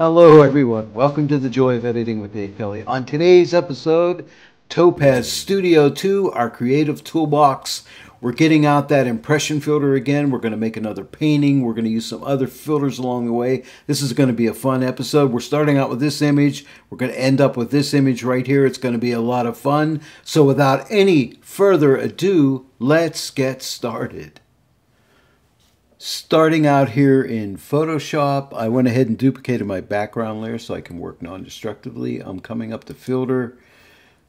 Hello, everyone. Welcome to the Joy of Editing with Dave Kelly. On today's episode, Topaz Studio 2, our creative toolbox. We're getting out that impression filter again. We're going to make another painting. We're going to use some other filters along the way. This is going to be a fun episode. We're starting out with this image. We're going to end up with this image right here. It's going to be a lot of fun. So without any further ado, let's get started. Starting out here in Photoshop, I went ahead and duplicated my background layer so I can work non-destructively. I'm coming up to Filter,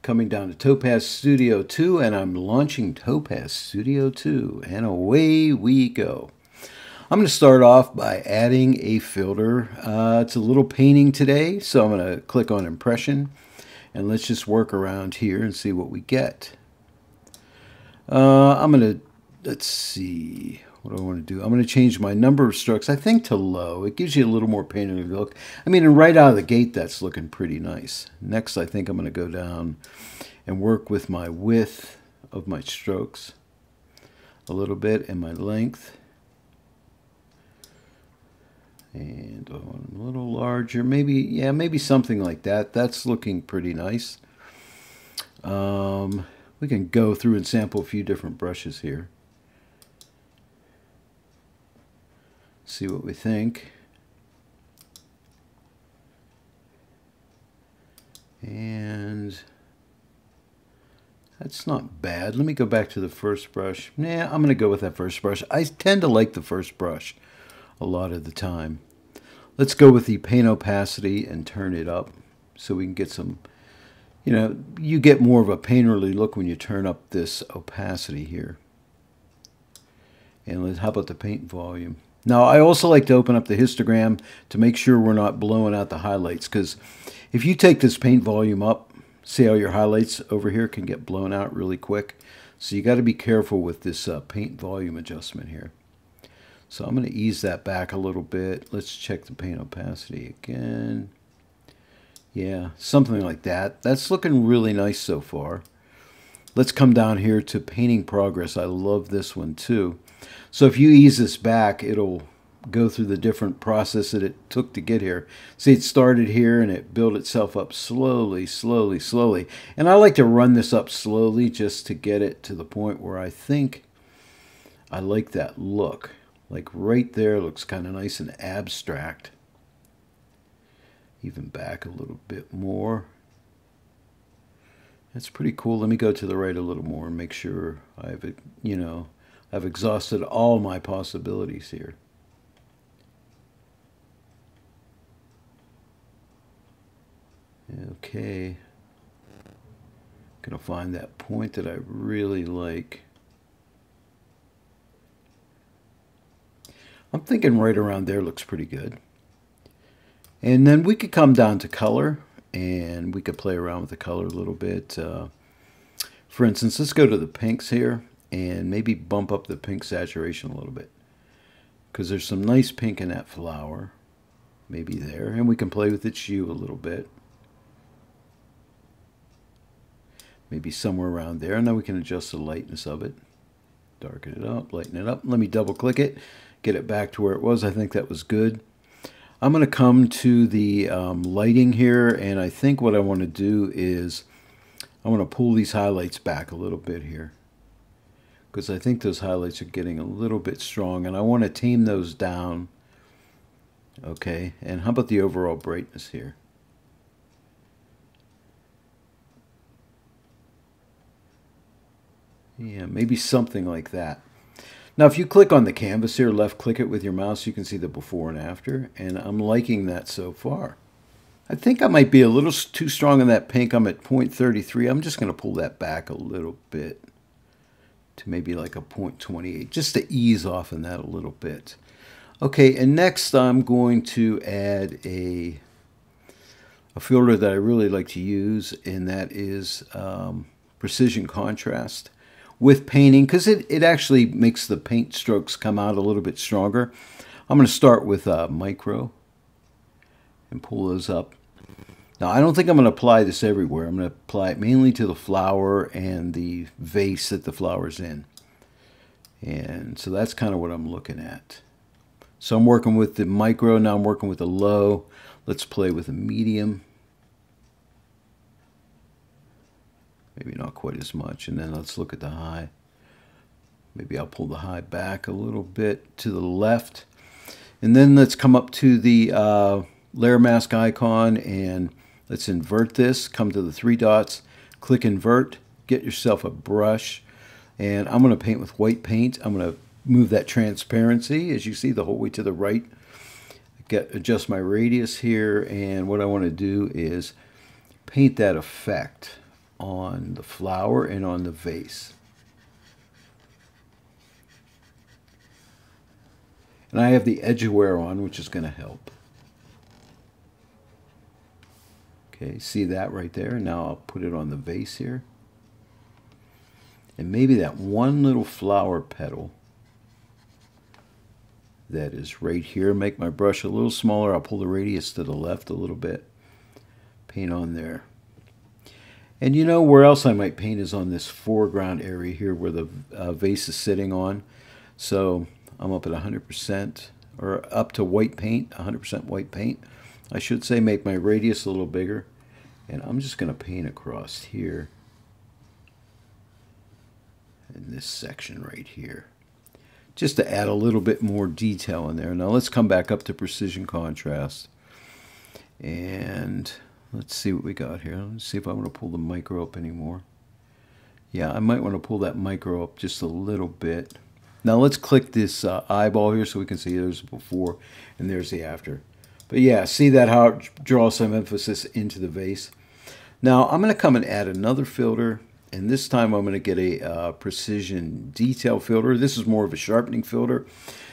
coming down to Topaz Studio 2, and I'm launching Topaz Studio 2, and away we go. I'm going to start off by adding a filter. Uh, it's a little painting today, so I'm going to click on Impression, and let's just work around here and see what we get. Uh, I'm going to, let's see, what do I want to do? I'm going to change my number of strokes, I think, to low. It gives you a little more painterly look. I mean, and right out of the gate, that's looking pretty nice. Next, I think I'm going to go down and work with my width of my strokes a little bit and my length. And a little larger, maybe, yeah, maybe something like that. That's looking pretty nice. Um, we can go through and sample a few different brushes here. See what we think. And that's not bad. Let me go back to the first brush. Nah, I'm going to go with that first brush. I tend to like the first brush a lot of the time. Let's go with the paint opacity and turn it up so we can get some, you know, you get more of a painterly look when you turn up this opacity here. And let's, how about the paint volume? Now, I also like to open up the histogram to make sure we're not blowing out the highlights because if you take this paint volume up, see how your highlights over here can get blown out really quick. So you got to be careful with this uh, paint volume adjustment here. So I'm going to ease that back a little bit. Let's check the paint opacity again. Yeah, something like that. That's looking really nice so far. Let's come down here to painting progress. I love this one too. So if you ease this back, it'll go through the different process that it took to get here. See, it started here and it built itself up slowly, slowly, slowly. And I like to run this up slowly just to get it to the point where I think I like that look. Like right there looks kind of nice and abstract. Even back a little bit more. That's pretty cool. Let me go to the right a little more and make sure I have it, you know, I've exhausted all my possibilities here. Okay. Gonna find that point that I really like. I'm thinking right around there looks pretty good. And then we could come down to color and we could play around with the color a little bit. Uh, for instance, let's go to the pinks here and maybe bump up the pink saturation a little bit. Because there's some nice pink in that flower maybe there and we can play with its hue a little bit. Maybe somewhere around there and then we can adjust the lightness of it. Darken it up lighten it up. Let me double click it get it back to where it was. I think that was good. I'm going to come to the um, lighting here and I think what I want to do is I want to pull these highlights back a little bit here because I think those highlights are getting a little bit strong and I want to tame those down. Okay, and how about the overall brightness here? Yeah, maybe something like that. Now, if you click on the canvas here, left click it with your mouse, you can see the before and after, and I'm liking that so far. I think I might be a little too strong in that pink. I'm at 0.33. I'm just going to pull that back a little bit to maybe like a 0.28 just to ease off in that a little bit. Okay, and next I'm going to add a, a filter that I really like to use, and that is um, precision contrast with painting because it, it actually makes the paint strokes come out a little bit stronger. I'm going to start with uh, micro and pull those up now, I don't think I'm going to apply this everywhere. I'm going to apply it mainly to the flower and the vase that the flower's in. And so that's kind of what I'm looking at. So I'm working with the micro, now I'm working with the low. Let's play with a medium. Maybe not quite as much. And then let's look at the high. Maybe I'll pull the high back a little bit to the left. And then let's come up to the uh, layer mask icon and let's invert this. Come to the three dots, click invert, get yourself a brush. And I'm going to paint with white paint. I'm going to move that transparency, as you see, the whole way to the right. Get Adjust my radius here, and what I want to do is paint that effect on the flower and on the vase. And I have the edge aware on, which is going to help. Okay, see that right there? Now I'll put it on the vase here. And maybe that one little flower petal that is right here. Make my brush a little smaller. I'll pull the radius to the left a little bit. Paint on there. And you know where else I might paint is on this foreground area here where the uh, vase is sitting on. So I'm up at 100% or up to white paint, 100% white paint. I should say make my radius a little bigger. And I'm just going to paint across here in this section right here just to add a little bit more detail in there. Now let's come back up to precision contrast. And let's see what we got here. Let's see if I want to pull the micro up anymore. Yeah, I might want to pull that micro up just a little bit. Now let's click this uh, eyeball here so we can see there's before and there's the after. But yeah, see that how it draws some emphasis into the vase. Now I'm going to come and add another filter and this time I'm going to get a uh, precision detail filter. This is more of a sharpening filter.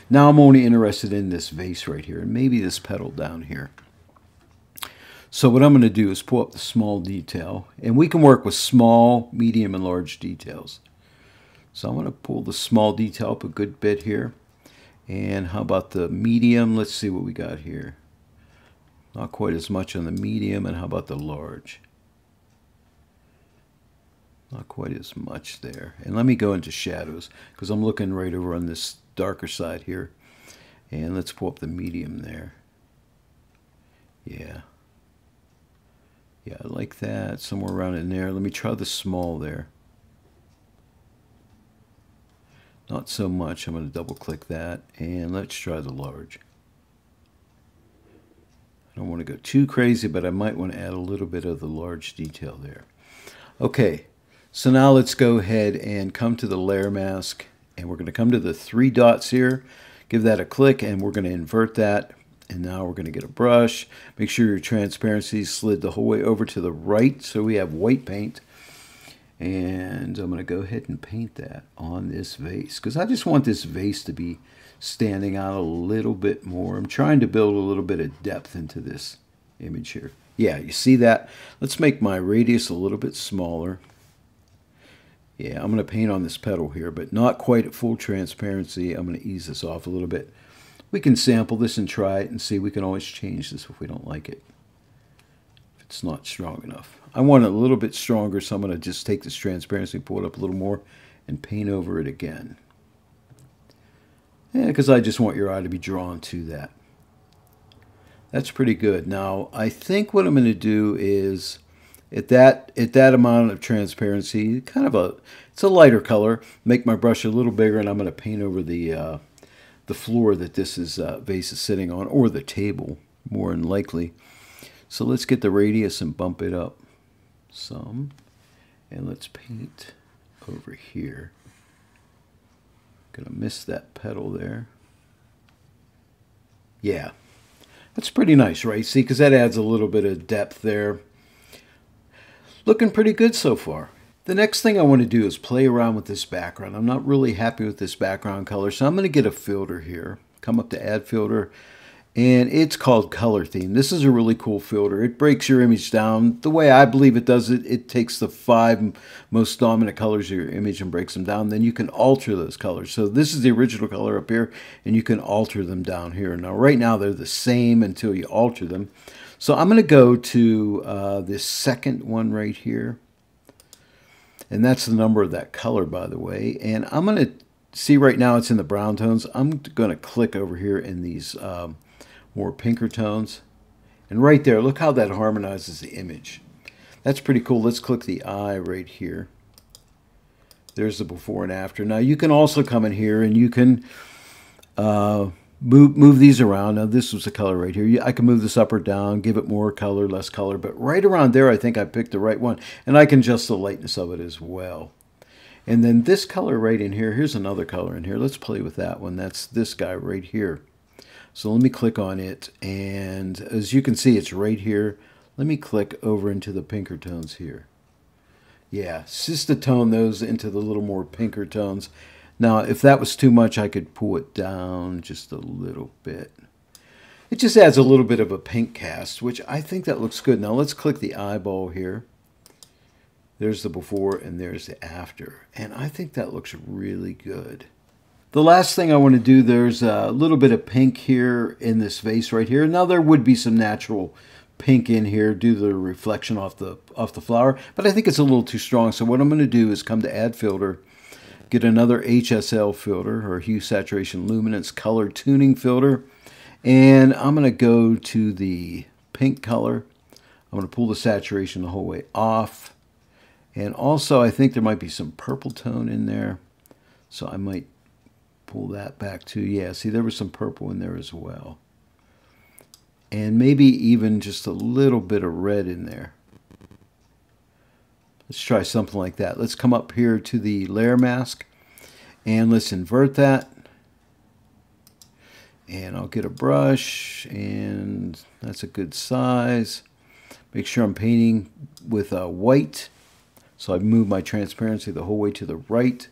Now I'm only interested in this vase right here and maybe this petal down here. So what I'm going to do is pull up the small detail and we can work with small, medium, and large details. So I'm going to pull the small detail up a good bit here. And how about the medium? Let's see what we got here. Not quite as much on the medium. And how about the large? Not quite as much there. And let me go into shadows because I'm looking right over on this darker side here. And let's pull up the medium there. Yeah. Yeah, I like that. Somewhere around in there. Let me try the small there. Not so much. I'm going to double click that. And let's try the large. Don't want to go too crazy, but I might want to add a little bit of the large detail there. Okay, so now let's go ahead and come to the layer mask and we're going to come to the three dots here, give that a click and we're going to invert that. And now we're going to get a brush. Make sure your transparency slid the whole way over to the right so we have white paint. And I'm going to go ahead and paint that on this vase because I just want this vase to be standing out a little bit more. I'm trying to build a little bit of depth into this image here. Yeah, you see that? Let's make my radius a little bit smaller. Yeah, I'm going to paint on this petal here, but not quite at full transparency. I'm going to ease this off a little bit. We can sample this and try it and see. We can always change this if we don't like it. If it's not strong enough. I want it a little bit stronger, so I'm going to just take this transparency, pull it up a little more, and paint over it again. Yeah, because I just want your eye to be drawn to that. That's pretty good. Now, I think what I'm going to do is at that at that amount of transparency, kind of a it's a lighter color. Make my brush a little bigger, and I'm going to paint over the uh, the floor that this is uh, vase is sitting on, or the table, more than likely. So let's get the radius and bump it up some, and let's paint over here. Gonna miss that petal there. Yeah, that's pretty nice, right? See, because that adds a little bit of depth there. Looking pretty good so far. The next thing I want to do is play around with this background. I'm not really happy with this background color, so I'm going to get a filter here. Come up to Add Filter, and it's called Color Theme. This is a really cool filter. It breaks your image down the way I believe it does it. It takes the five most dominant colors of your image and breaks them down. Then you can alter those colors. So this is the original color up here, and you can alter them down here. Now, right now, they're the same until you alter them. So I'm going to go to uh, this second one right here. And that's the number of that color, by the way. And I'm going to see right now it's in the brown tones. I'm going to click over here in these um, more pinker tones. And right there, look how that harmonizes the image. That's pretty cool. Let's click the eye right here. There's the before and after. Now you can also come in here and you can uh, move move these around. Now this was the color right here. I can move this up or down, give it more color, less color. But right around there, I think I picked the right one. And I can adjust the lightness of it as well. And then this color right in here, here's another color in here. Let's play with that one. That's this guy right here. So let me click on it. And as you can see, it's right here. Let me click over into the pinker tones here. Yeah, just to tone those into the little more pinker tones. Now, if that was too much, I could pull it down just a little bit. It just adds a little bit of a pink cast, which I think that looks good. Now let's click the eyeball here. There's the before and there's the after. And I think that looks really good. The last thing I want to do, there's a little bit of pink here in this vase right here. Now there would be some natural pink in here due to the reflection off the off the flower, but I think it's a little too strong. So what I'm going to do is come to add filter, get another HSL filter or hue saturation luminance color tuning filter, and I'm going to go to the pink color. I'm going to pull the saturation the whole way off. And also, I think there might be some purple tone in there. So I might pull that back too. Yeah, see, there was some purple in there as well. And maybe even just a little bit of red in there. Let's try something like that. Let's come up here to the layer mask and let's invert that. And I'll get a brush and that's a good size. Make sure I'm painting with a white so I move my transparency the whole way to the right.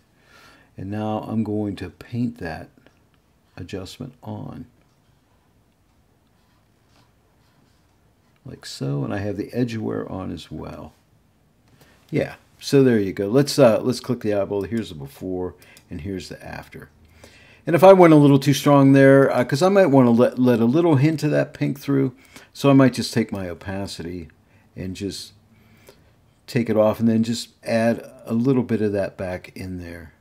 And now I'm going to paint that adjustment on. Like so, and I have the edge aware on as well. Yeah, so there you go. Let's uh, let's click the eyeball. Here's the before, and here's the after. And if I went a little too strong there, because uh, I might want to let, let a little hint of that pink through, so I might just take my opacity and just take it off and then just add a little bit of that back in there.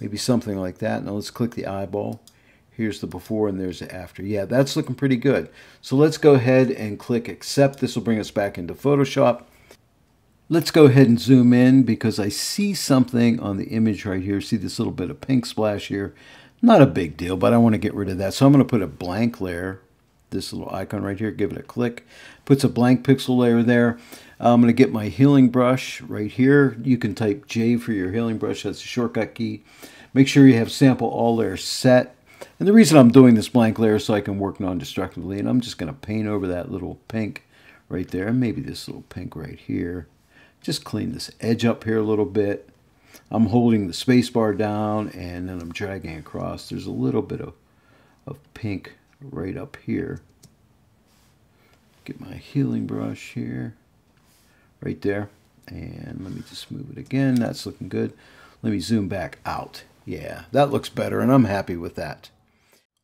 Maybe something like that. Now let's click the eyeball. Here's the before and there's the after. Yeah, that's looking pretty good. So let's go ahead and click accept. This will bring us back into Photoshop. Let's go ahead and zoom in because I see something on the image right here. See this little bit of pink splash here. Not a big deal, but I want to get rid of that. So I'm going to put a blank layer, this little icon right here, give it a click. Puts a blank pixel layer there. I'm going to get my healing brush right here. You can type J for your healing brush. That's a shortcut key. Make sure you have sample all layers set. And the reason I'm doing this blank layer is so I can work non-destructively. And I'm just going to paint over that little pink right there. And maybe this little pink right here. Just clean this edge up here a little bit. I'm holding the spacebar down and then I'm dragging across. There's a little bit of, of pink right up here. Get my healing brush here right there. And let me just move it again. That's looking good. Let me zoom back out. Yeah, that looks better, and I'm happy with that.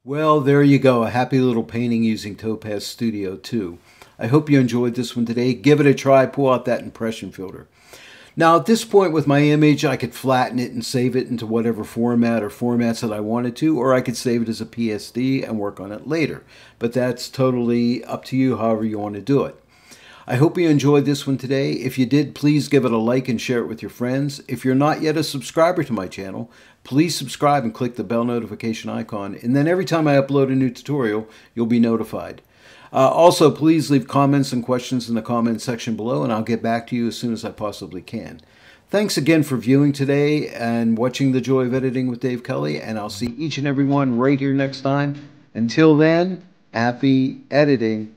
Well, there you go, a happy little painting using Topaz Studio 2. I hope you enjoyed this one today. Give it a try, pull out that impression filter. Now, at this point with my image, I could flatten it and save it into whatever format or formats that I wanted to, or I could save it as a PSD and work on it later. But that's totally up to you, however you want to do it. I hope you enjoyed this one today. If you did, please give it a like and share it with your friends. If you're not yet a subscriber to my channel, please subscribe and click the bell notification icon. And then every time I upload a new tutorial, you'll be notified. Uh, also, please leave comments and questions in the comment section below, and I'll get back to you as soon as I possibly can. Thanks again for viewing today and watching The Joy of Editing with Dave Kelly, and I'll see each and every one right here next time. Until then, happy editing.